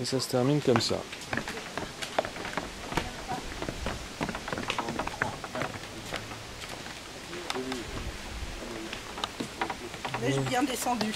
Et ça se termine comme ça. Neige bien descendu.